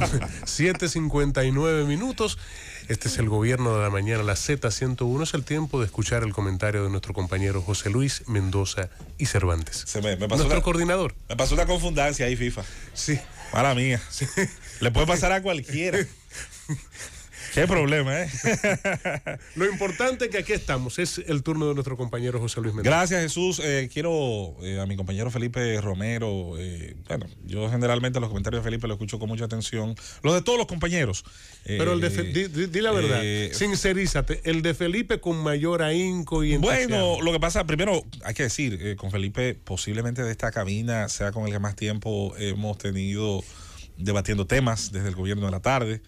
7.59 minutos. Este es el gobierno de la mañana, la Z101. Es el tiempo de escuchar el comentario de nuestro compañero José Luis Mendoza y Cervantes. Se me, me pasó nuestro una, coordinador. me pasó una confundancia ahí, FIFA. Sí. Mala mía. Le puede pasar a cualquiera. Qué problema, ¿eh? Lo importante es que aquí estamos. Es el turno de nuestro compañero José Luis Mendoza. Gracias, Jesús. Eh, quiero eh, a mi compañero Felipe Romero. eh, bueno, yo generalmente los comentarios de Felipe los escucho con mucha atención. Los de todos los compañeros. Pero el de, Eh, di, di- di la verdad, eh, sincerízate, el de Felipe con mayor ahínco y Bueno, entusiasmo. lo que pasa, primero hay que decir, eh, con Felipe, posiblemente de esta cabina sea con el que más tiempo hemos tenido debatiendo temas desde el gobierno de la tarde.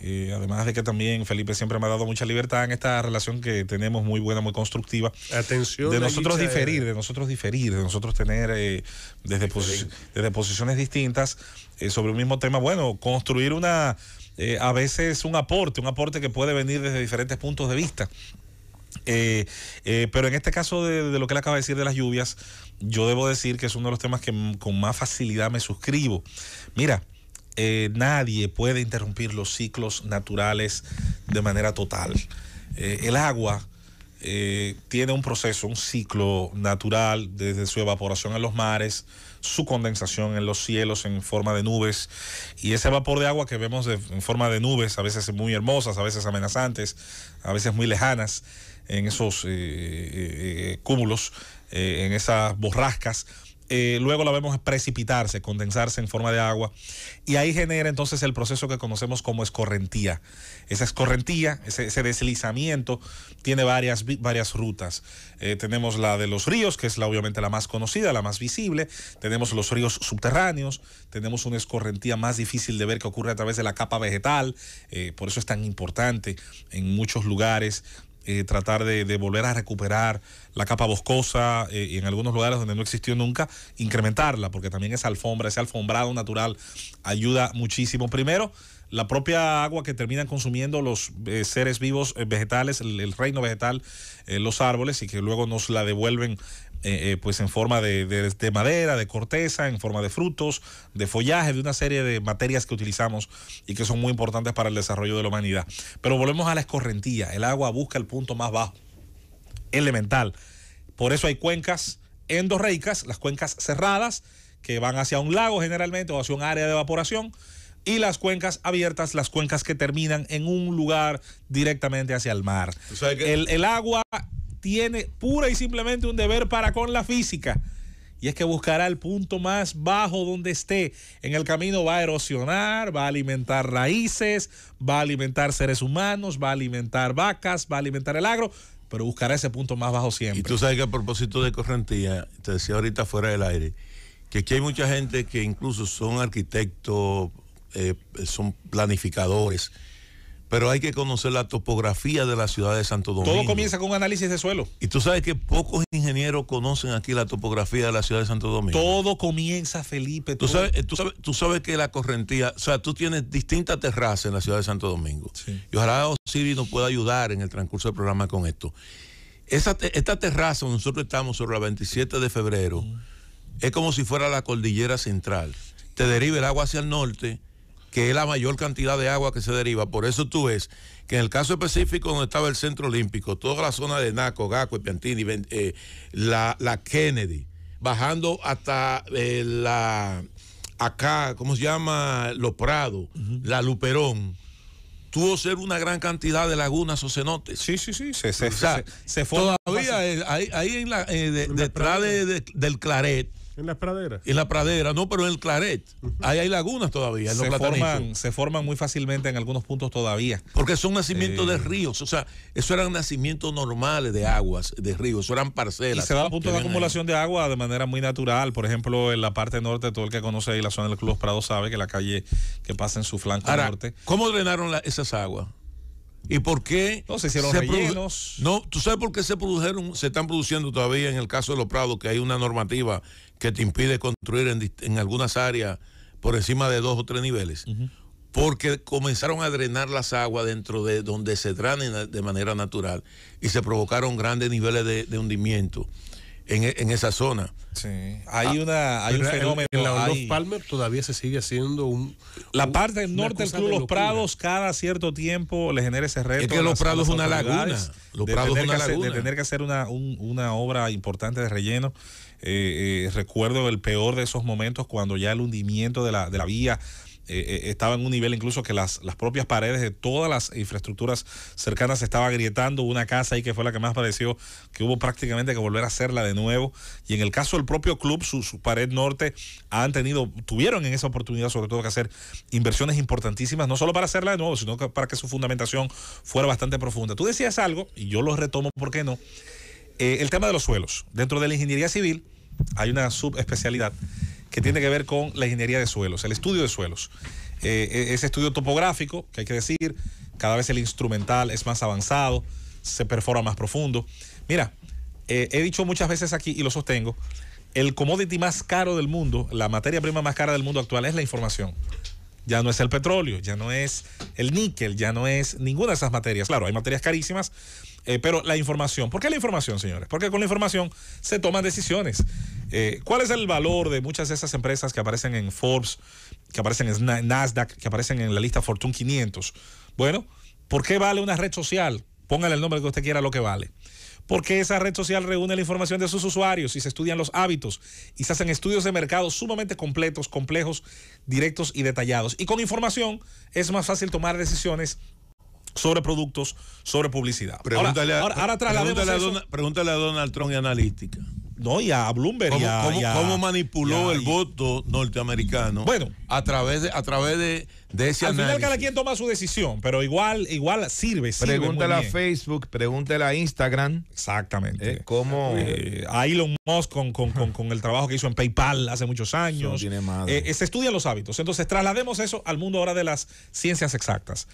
Eh, además de que también Felipe siempre me ha dado mucha libertad en esta relación que tenemos muy buena, muy constructiva. Atención. de nosotros diferir, eh, de nosotros diferir, de nosotros tener eh, desde, posi- desde posiciones distintas eh, sobre un mismo tema, bueno, construir una, a veces un aporte, un aporte que puede venir desde diferentes puntos de vista. Eh, eh, pero en este caso de, de lo que él acaba de decir de las lluvias, yo debo decir que es uno de los temas que con más facilidad me suscribo. Mira, eh, nadie puede interrumpir los ciclos naturales de manera total. Eh, el agua eh, tiene un proceso, un ciclo natural desde su evaporación en los mares, su condensación en los cielos en forma de nubes y ese vapor de agua que vemos en forma de nubes, a veces muy hermosas, a veces amenazantes, a veces muy lejanas en esos cúmulos, en esas borrascas. Eh, luego la vemos precipitarse, condensarse en forma de agua y ahí genera entonces el proceso que conocemos como escorrentía. Esa escorrentía, ese, deslizamiento, tiene varias, varias rutas. Eh, tenemos la de los ríos, que es la, obviamente la más conocida, la más visible. Tenemos los ríos subterráneos. Tenemos una escorrentía más difícil de ver que ocurre a través de la capa vegetal. Eh, por eso es tan importante en muchos lugares eh, tratar de, volver a recuperar la capa boscosa eh, y en algunos lugares donde no existió nunca, incrementarla, porque también esa alfombra, ese alfombrado natural ayuda muchísimo. Primero, la propia agua que terminan consumiendo los eh, seres vivos vegetales, el, el reino vegetal, los árboles, y que luego nos la devuelven eh, eh, pues en forma de, de- de madera, de corteza, en forma de frutos, de follaje, de una serie de materias que utilizamos y que son muy importantes para el desarrollo de la humanidad. Pero volvemos a la escorrentía. El agua busca el punto más bajo, elemental. Por eso hay cuencas endorreicas, las cuencas cerradas, que van hacia un lago generalmente o hacia un área de evaporación, y las cuencas abiertas, las cuencas que terminan en un lugar directamente hacia el mar. Que- El, el agua tiene pura y simplemente un deber para con la física. Y es que buscará el punto más bajo donde esté. En el camino va a erosionar, va a alimentar raíces, va a alimentar seres humanos, va a alimentar vacas, va a alimentar el agro, pero buscará ese punto más bajo siempre. Y tú sabes que a propósito de correntía, te decía ahorita fuera del aire, que aquí hay mucha gente que incluso son arquitectos, eh, son planificadores, pero hay que conocer la topografía de la ciudad de Santo Domingo. Todo comienza con un análisis de suelo. Y tú sabes que pocos ingenieros conocen aquí la topografía de la ciudad de Santo Domingo. Todo comienza, Felipe. Tú todo- sabes, eh, tú, sabes, tú sabes que la correntía, o sea, tú tienes distintas terrazas en la ciudad de Santo Domingo. Sí. Y ojalá Osiris nos pueda ayudar en el transcurso del programa con esto. Esa te- esta terraza donde nosotros estamos sobre la 27 de febrero es como si fuera la cordillera central. Te deriva el agua hacia el norte, que es la mayor cantidad de agua que se deriva. Por eso tú ves que en el caso específico donde estaba el Centro Olímpico, toda la zona de Naco, Gaco, Piantini, eh, la, la Kennedy, bajando hasta eh, la acá, ¿cómo se llama? Los Prados, la Luperón, tú observas una gran cantidad de lagunas o cenotes. Sí, sí, sí. Se, se, O sea, se- se forma- todavía ahí, ahí en la, eh, de- detrás de- del Claret, En las praderas. en la pradera, no, pero en el Claret, ahí hay lagunas todavía, en los se, forman, se forman muy fácilmente en algunos puntos todavía. Porque son nacimientos Eh. de ríos, o sea, eso eran nacimientos normales de aguas, de ríos, eso eran Y parcelas. se da punto que de ahí. acumulación de agua de manera muy natural. Por ejemplo, en la parte norte, todo el que conoce ahí la zona del Club Los Prados sabe que la calle que pasa en su flanco Ahora, norte. ¿cómo drenaron la- esas aguas? ¿Y por qué? No, se hicieron rellenos. No, ¿tú sabes por qué se produjeron, se están produciendo todavía en el caso de los prados, que hay una normativa que te impide construir en, en algunas áreas por encima de dos o tres niveles? Porque comenzaron a drenar las aguas dentro de donde se drenan de manera natural y se provocaron grandes niveles de, de hundimiento. En, en esa zona. Sí. Hay, una, hay un en- fenómeno. En, la hay- Palmer todavía se sigue haciendo un. la un- parte una norte del Club de Los. Prados, cada cierto tiempo le genera ese reto. Es que a Los Prados es una laguna. Los de Prados es tener una que hacer- laguna. De tener que hacer una, un- una obra importante de relleno. Eh, eh, recuerdo el peor de esos momentos cuando ya el hundimiento de la, de la vía eh, eh, estaba en un nivel incluso que las, las propias paredes de todas las infraestructuras cercanas se estaban agrietando. Una casa ahí que fue la que más padeció, que hubo prácticamente que volver a hacerla de nuevo. Y en el caso del propio club, su, su pared norte han tenido, tuvieron en esa oportunidad sobre todo que hacer inversiones importantísimas, no solo para hacerla de nuevo, sino que para que su fundamentación fuera bastante profunda. Tú decías algo, y yo lo retomo, ¿por qué no? Eh, el tema de los suelos. Dentro de la ingeniería civil hay una subespecialidad tiene que ver con la ingeniería de suelos, el estudio de suelos. Eh, ese estudio topográfico, que hay que decir, cada vez el instrumental es más avanzado, se perfora más profundo. Mira, eh, he dicho muchas veces aquí y lo sostengo, el commodity más caro del mundo, la materia prima más cara del mundo actual es la información. Ya no es el petróleo, ya no es el níquel, ya no es ninguna de esas materias. Claro, hay materias carísimas, eh, pero la información. ¿Por qué la información, señores? Porque con la información se toman decisiones. Eh, ¿Cuál es el valor de muchas de esas empresas que aparecen en Forbes, que aparecen en Na- Nasdaq, que aparecen en la lista Fortune 500? Bueno, ¿por qué vale una red social? Póngale el nombre que usted quiera lo que vale. Porque esa red social reúne la información de sus usuarios y se estudian los hábitos y se hacen estudios de mercado sumamente completos, complejos, directos y detallados. Y con información es más fácil tomar decisiones sobre productos, sobre publicidad. Pregúntale, ahora, a, ahora, ahora pregúntale, a Dona- pregúntale a Donald Trump y Analística. No, y a Bloomberg. ¿Cómo, y a- cómo- y a- cómo manipuló y a- el voto norteamericano? Bueno. a través de, a través de, de ese Al final cada quien toma su decisión, pero igual, igual sirve. sirve a. Facebook, pregúntale a Instagram. Exactamente. eh, ¿Cómo? Eh, a Elon Musk con, con- con- con el trabajo que hizo en PayPal hace muchos años. Tiene madre. Eh, se estudian los hábitos. Entonces, traslademos eso al mundo ahora de las ciencias exactas.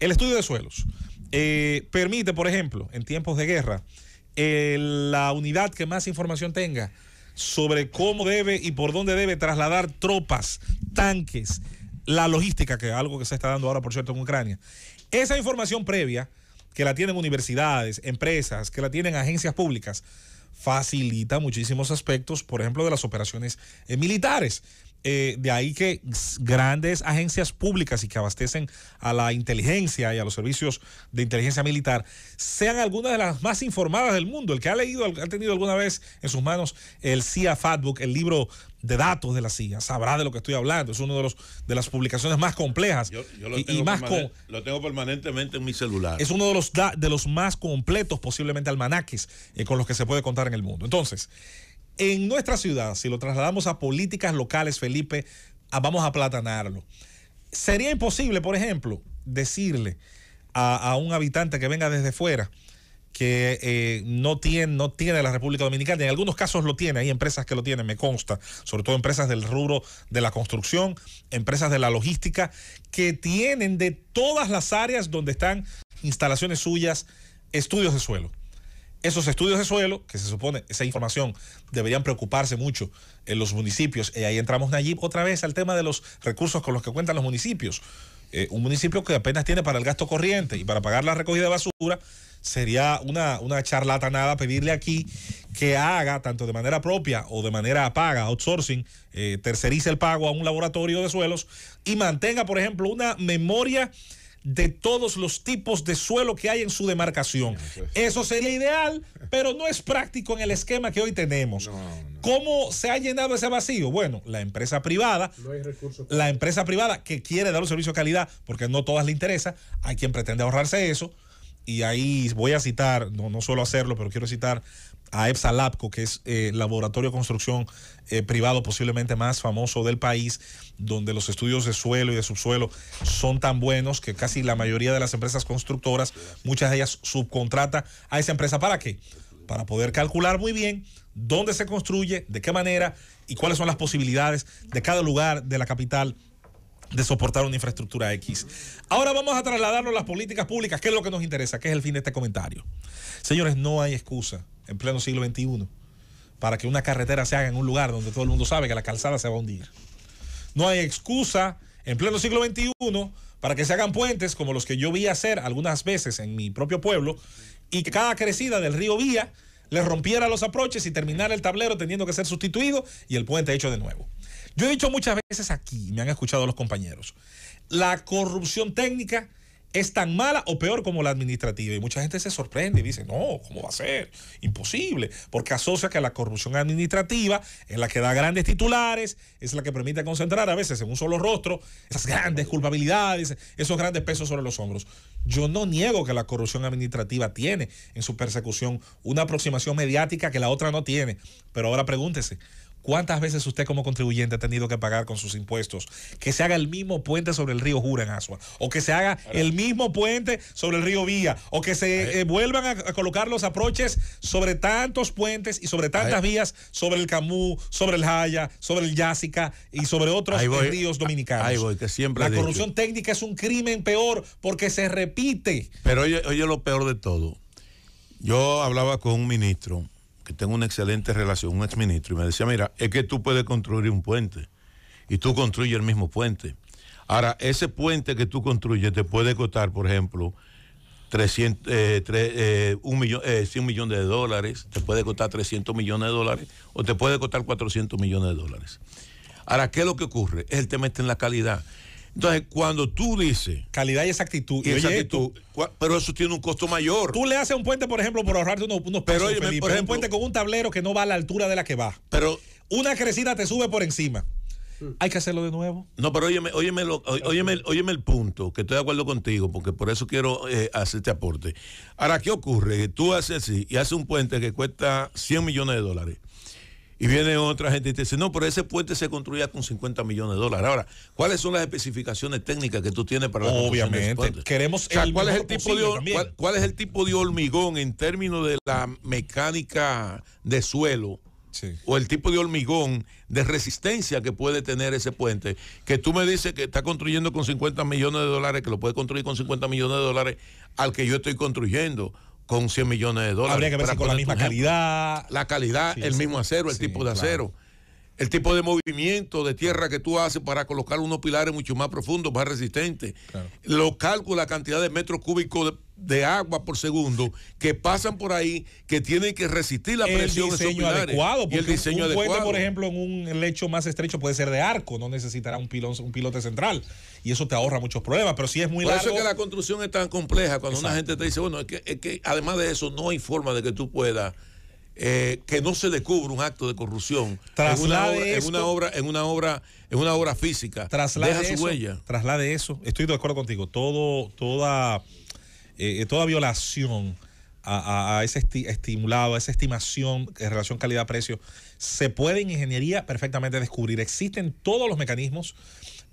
El estudio de suelos eh, permite, por ejemplo, en tiempos de guerra, la unidad que más información tenga sobre cómo debe y por dónde debe trasladar tropas, tanques, la logística, que es algo que se está dando ahora, por cierto, en Ucrania. Esa información previa, que la tienen universidades, empresas, que la tienen agencias públicas, facilita muchísimos aspectos, por ejemplo, de las operaciones eh, militares. Eh, de ahí que grandes agencias públicas y que abastecen a la inteligencia y a los servicios de inteligencia militar sean algunas de las más informadas del mundo. El que ha leído, ha tenido alguna vez en sus manos el CIA Fatbook, el libro de datos de la CIA, sabrá de lo que estoy hablando. Es una de, los, de las publicaciones más complejas Yo, yo lo, y, y tengo más con, lo tengo permanentemente en mi celular. es uno de los, de los más completos, posiblemente almanaques, eh, con los que se puede contar en el mundo. Entonces, en nuestra ciudad, si lo trasladamos a políticas locales, Felipe, ah, vamos a aplatanarlo. Sería imposible, por ejemplo, decirle a, a un habitante que venga desde fuera que eh, no, tiene, no tiene la República Dominicana. En algunos casos lo tiene, hay empresas que lo tienen, me consta, sobre todo empresas del rubro de la construcción, empresas de la logística, que tienen de todas las áreas donde están instalaciones suyas, estudios de suelo. Esos estudios de suelo, que se supone, esa información deberían preocuparse mucho en los municipios, y ahí entramos, Nayib, otra vez al tema de los recursos con los que cuentan los municipios. Eh, un municipio que apenas tiene para el gasto corriente y para pagar la recogida de basura, sería una, una charlatanada pedirle aquí que haga, tanto de manera propia o de manera paga, outsourcing, eh, tercerice el pago a un laboratorio de suelos y mantenga, por ejemplo, una memoria de todos los tipos de suelo que hay en su demarcación. Eso sería ideal, pero no es práctico en el esquema que hoy tenemos. ¿Cómo se ha llenado ese vacío? Bueno, la empresa privada, No hay recursos. la empresa privada que quiere dar un servicio de calidad, porque no todas le interesa, hay quien pretende ahorrarse eso. Y ahí voy a citar, no, no suelo hacerlo, pero quiero citar a EPSA Labco, que es eh, el laboratorio de construcción eh, privado posiblemente más famoso del país, donde los estudios de suelo y de subsuelo son tan buenos que casi la mayoría de las empresas constructoras, muchas de ellas subcontrata a esa empresa. ¿Para qué? Para poder calcular muy bien dónde se construye, de qué manera y cuáles son las posibilidades de cada lugar de la capital de soportar una infraestructura X. Ahora vamos a trasladarnos a las políticas públicas, que es lo que nos interesa, que es el fin de este comentario. Señores, no hay excusa en pleno siglo XXI para que una carretera se haga en un lugar donde todo el mundo sabe que la calzada se va a hundir. No hay excusa en pleno siglo XXI para que se hagan puentes como los que yo vi hacer algunas veces en mi propio pueblo y que cada crecida del río Vía le rompiera los aproches y terminara el tablero teniendo que ser sustituido y el puente hecho de nuevo. Yo he dicho muchas veces aquí, me han escuchado los compañeros, la corrupción técnica es tan mala o peor como la administrativa. Y mucha gente se sorprende y dice, no, ¿cómo va a ser? Imposible, porque asocia que la corrupción administrativa es la que da grandes titulares, es la que permite concentrar a veces en un solo rostro esas grandes culpabilidades, esos grandes pesos sobre los hombros. Yo no niego que la corrupción administrativa tiene en su persecución una aproximación mediática que la otra no tiene, pero ahora pregúntese, ¿Cuántas veces usted como contribuyente ha tenido que pagar con sus impuestos que se haga el mismo puente sobre el río Jura en Asua? O que se haga el mismo puente sobre el río Vía? O que se eh, vuelvan a, colocar los aproches sobre tantos puentes y sobre tantas vías sobre el Camú, sobre el Jaya, sobre el Yásica y sobre otros ríos dominicanos? Ahí voy, que siempre La corrupción técnica es un crimen peor porque se repite. Pero oye, oye lo peor de todo. Yo hablaba con un ministro tengo una excelente relación, un exministro, y me decía, mira, es que tú puedes construir un puente y tú construyes el mismo puente. Ahora, ese puente que tú construyes te puede costar, por ejemplo, 300, eh, eh, un millón, 100 eh, millones de dólares, te puede costar 300 millones de dólares o te puede costar 400 millones de dólares. Ahora, ¿qué es lo que ocurre? Es el tema en la calidad. Entonces, cuando tú dices. Calidad y exactitud. Y exactitud pero eso tiene un costo mayor. Tú le haces un puente, por ejemplo, por ahorrarte unos, unos pero oye, por ejemplo, un puente con un tablero que no va a la altura de la que va. Pero. Una crecida te sube por encima. Hay que hacerlo de nuevo. No, pero óyeme, óyeme, óyeme, el punto, que estoy de acuerdo contigo, porque por eso quiero eh, hacer este aporte. Ahora, ¿qué ocurre? Tú haces así y haces un puente que cuesta 100 millones de dólares y viene otra gente y te dice, no, pero ese puente se construía con 50 millones de dólares. Ahora, ¿cuáles son las especificaciones técnicas que tú tienes para la Obviamente, construcción queremos ¿cuál, es el tipo de, cuál, es el tipo de hormigón en términos de la mecánica de suelo? O el tipo de hormigón de resistencia que puede tener ese puente, que tú me dices que está construyendo con 50 millones de dólares, que lo puede construir con 50 millones de dólares al que yo estoy construyendo con 100 millones de dólares. Habría que ver si con la misma calidad. La calidad, el mismo acero, el tipo de acero. El tipo de movimiento de tierra que tú haces para colocar unos pilares mucho más profundos, más resistentes. Lo calcula la cantidad de metros cúbicos de, agua por segundo que pasan por ahí, que tienen que resistir la presión el diseño adecuado, y el diseño un puente, por ejemplo, en un lecho más estrecho puede ser de arco, no necesitará un, pilón, un pilote central y eso te ahorra muchos problemas. Pero si es muy Por largo. eso es que la construcción es tan compleja. Cuando una gente te dice, bueno, es que, es que además de eso, no hay forma de que tú puedas. Eh, que no se descubra un acto de corrupción en una, obra, en una obra en una obra en una obra física. Traslade deja su huella. traslade eso. Estoy de acuerdo contigo. Todo toda eh, toda violación a, ese estimulado, a esa estimación en relación calidad-precio, se puede en ingeniería perfectamente descubrir. Existen todos los mecanismos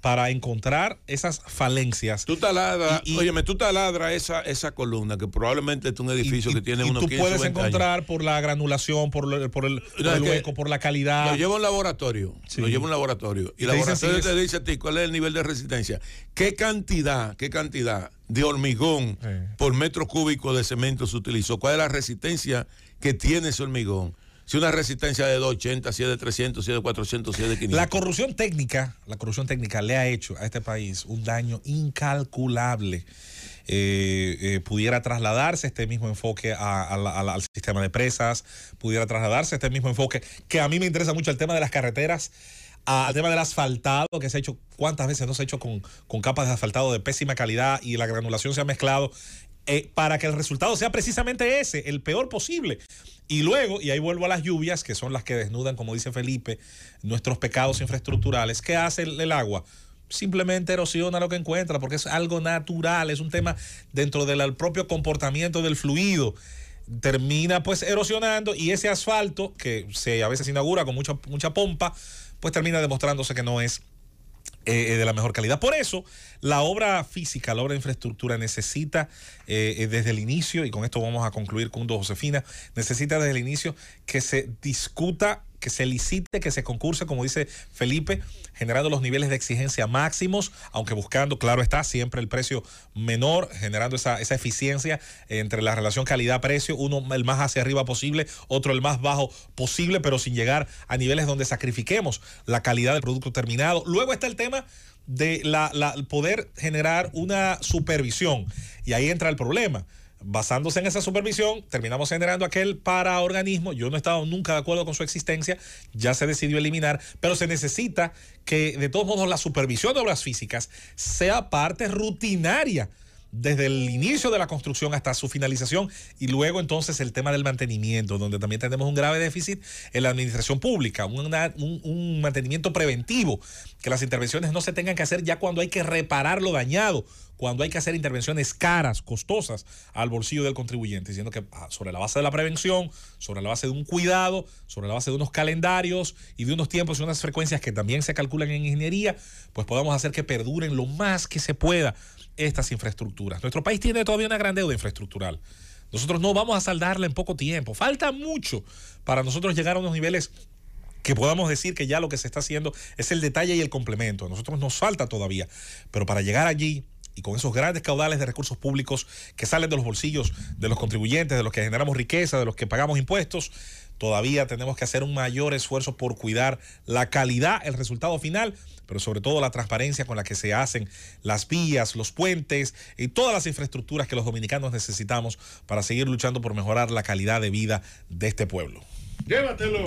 para encontrar esas falencias. Tú taladras, y, óyeme, tú taladras esa, esa columna, que probablemente es un edificio que tiene unos tú puedes encontrar por la granulación, por, por el, hueco, por la calidad. Lo llevo a un laboratorio, lo llevo a un laboratorio. Y el laboratorio te dice a ti cuál es el nivel de resistencia. ¿Qué cantidad, qué cantidad de hormigón por metro cúbico de cemento se utilizó? ¿Cuál es la resistencia que tiene ese hormigón? Si una resistencia de 280, si de 300, si de 400, si de 500. La corrupción técnica, la corrupción técnica le ha hecho a este país un daño incalculable. Eh, eh, pudiera trasladarse este mismo enfoque al sistema de presas, pudiera trasladarse este mismo enfoque, que a mí me interesa mucho el tema de las carreteras, al tema del asfaltado, que se ha hecho, cuántas veces no se ha hecho con, con capas de asfaltado de pésima calidad y la granulación se ha mezclado, eh, para que el resultado sea precisamente ese, el peor posible. Y luego, y ahí vuelvo a las lluvias, que son las que desnudan, como dice Felipe, nuestros pecados infraestructurales. ¿Qué hace el, agua? Simplemente erosiona lo que encuentra, porque es algo natural, es un tema dentro del propio comportamiento del fluido. Termina pues erosionando y ese asfalto, que se a veces inaugura con mucha, mucha pompa, pues termina demostrándose que no es eh, de la mejor calidad. Por eso, la obra física, la obra de infraestructura necesita eh, eh, desde el inicio, y con esto vamos a concluir con Josefina, necesita desde el inicio que se discuta que se licite, que se concurse, como dice Felipe, generando los niveles de exigencia máximos, aunque buscando, claro está, siempre el precio menor, generando esa, esa eficiencia entre la relación calidad-precio, uno el más hacia arriba posible, otro el más bajo posible, pero sin llegar a niveles donde sacrifiquemos la calidad del producto terminado. Luego está el tema de la, poder generar una supervisión, y ahí entra el problema basándose en esa supervisión, terminamos generando aquel paraorganismo. Yo no he estado nunca de acuerdo con su existencia, ya se decidió eliminar, pero se necesita que de todos modos la supervisión de obras físicas sea parte rutinaria desde el inicio de la construcción hasta su finalización y luego entonces el tema del mantenimiento, donde también tenemos un grave déficit en la administración pública, un, un, mantenimiento preventivo, que las intervenciones no se tengan que hacer ya cuando hay que reparar lo dañado, cuando hay que hacer intervenciones caras, costosas al bolsillo del contribuyente, diciendo que ah, sobre la base de la prevención, sobre la base de un cuidado, sobre la base de unos calendarios y de unos tiempos y unas frecuencias que también se calculan en ingeniería, pues podamos hacer que perduren lo más que se pueda estas infraestructuras. Nuestro país tiene todavía una gran deuda infraestructural. Nosotros no vamos a saldarla en poco tiempo. Falta mucho para nosotros llegar a unos niveles que podamos decir que ya lo que se está haciendo es el detalle y el complemento. A nosotros nos falta todavía. Pero para llegar allí y con esos grandes caudales de recursos públicos que salen de los bolsillos de los contribuyentes, de los que generamos riqueza, de los que pagamos impuestos, todavía tenemos que hacer un mayor esfuerzo por cuidar la calidad, el resultado final, pero sobre todo la transparencia con la que se hacen las vías, los puentes y todas las infraestructuras que los dominicanos necesitamos para seguir luchando por mejorar la calidad de vida de este pueblo. Llévatelo.